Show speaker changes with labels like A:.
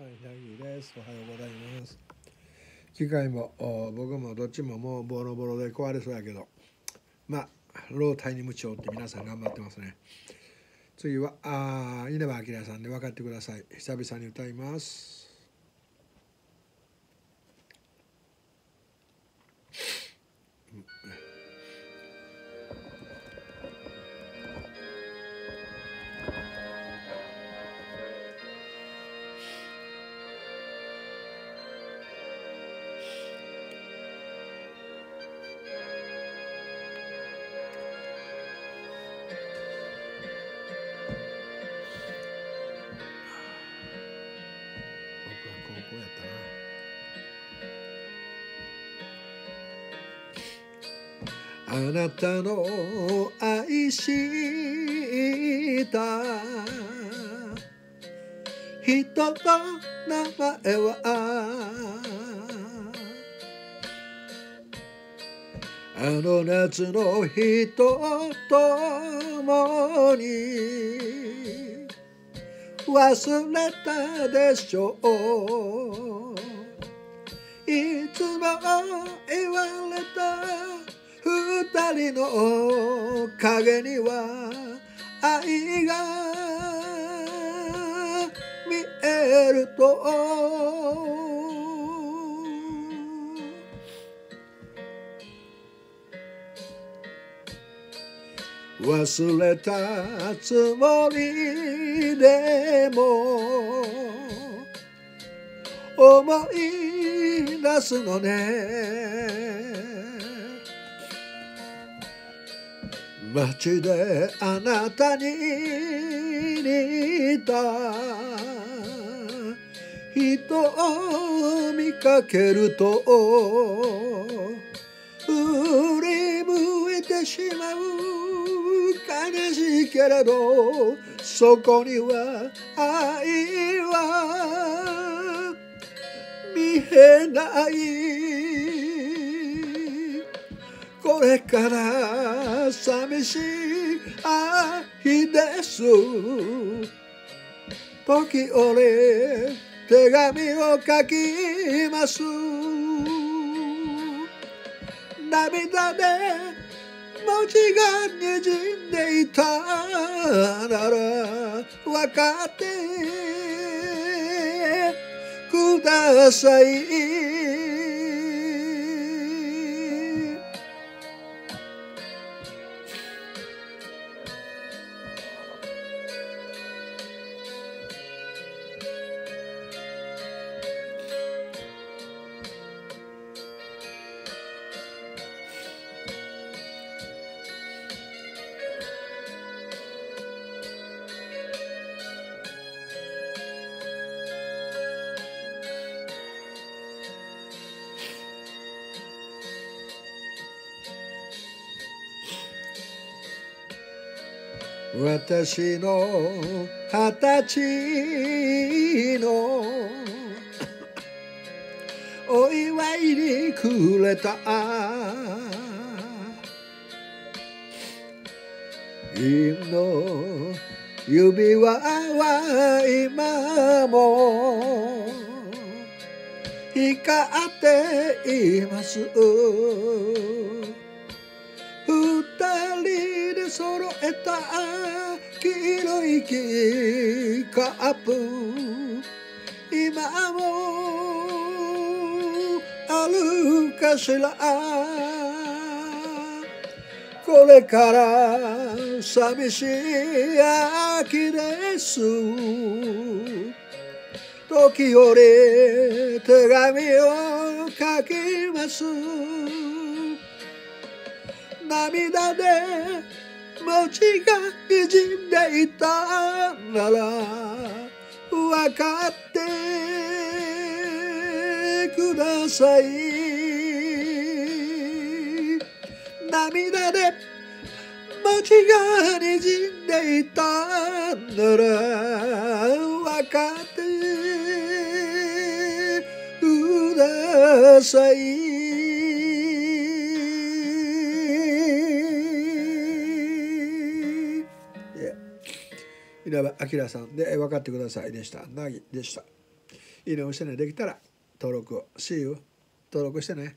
A: はい、ヤギです。おはようございます。次回も僕もどっちももうボロボロで壊れそうやけど、まあ老体に鞭を打って皆さん頑張ってますね。次はあ稲葉明さんで分かってください。久々に歌います。あなたの愛した。人の名前は。あの夏の日と共に。忘れたでしょう。いつも二人の影には愛が見えると。忘れたつもりでも思い出すのね。街であなたに似た人を見かけると振り向いてしまう悲しいけれどそこには愛は見えない。これから寂しい愛です。時折手紙を書きます。涙で文字がにじんでいたなら分かってください。私の二十歳の。お祝いにくれた。銀の指輪は今も。光っています。で揃えた黄色いキーカップ。今もあるかしら。これから寂しい秋です。時折手紙を書きます。涙で文字がにじんでいたなら分かってください。涙で文字がにじんでいたなら分かってください。稲葉明さんで分かってくださいでした。なぎでした。いいねをしてね。できたら登録を。See you. 登録してね。